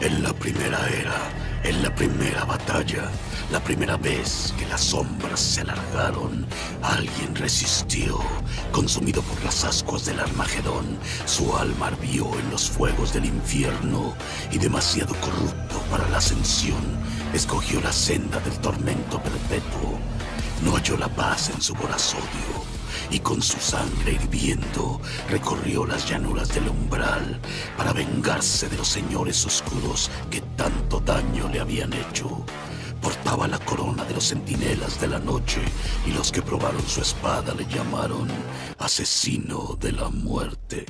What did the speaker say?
En la primera era, en la primera batalla, la primera vez que las sombras se alargaron, alguien resistió. Consumido por las ascuas del Armagedón, su alma ardió en los fuegos del infierno y demasiado corrupto para la ascensión, escogió la senda del tormento perpetuo. No halló la paz en su voraz odio y con su sangre hirviendo recorrió las llanuras del umbral para vengarse de los señores oscuros que tanto daño le habían hecho. Portaba la corona de los centinelas de la noche y los que probaron su espada le llamaron asesino de la muerte.